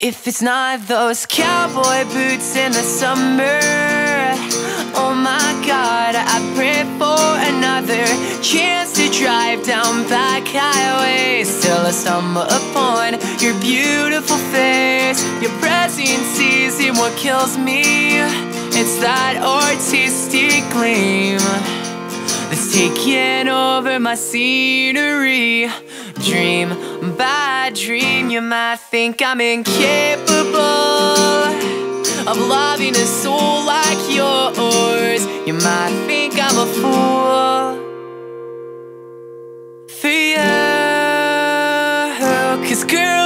If it's not those cowboy boots in the summer, oh my god, I pray for another chance to drive down back highways till I stumble upon your beautiful face. Your presence isn't what kills me, it's that artistic gleam that's taking over my scenery. Dream bad dream, you might think I'm incapable of loving a soul like yours. You might think I'm a fool for you, cause girl,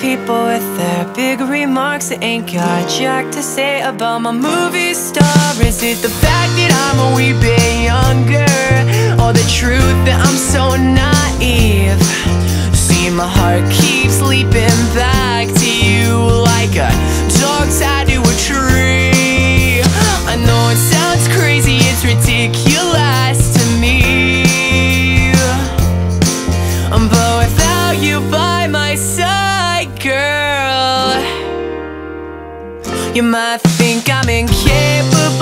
people with their big remarks that ain't got jack to say about my movie star. Is it the fact that I'm a wee bit younger, or the truth that I'm so naive? See, my heart keeps leaping you might think I'm incapable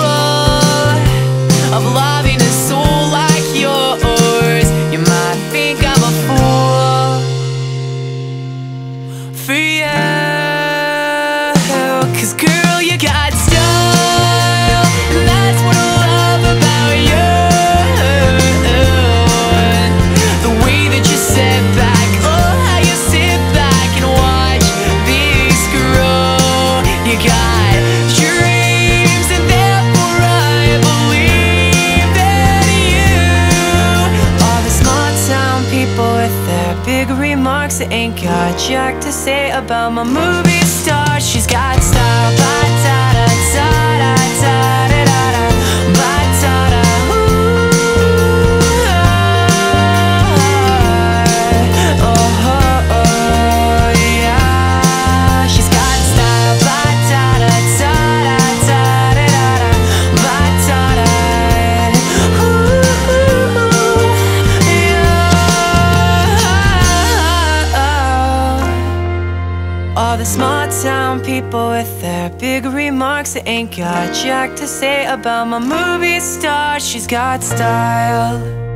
of loving a soul like yours. You might think I'm a fool for you. Cause girl, that ain't got jack to say about my movie star. She's got All the small town people with their big remarks that ain't got jack to say about my movie star. She's got style.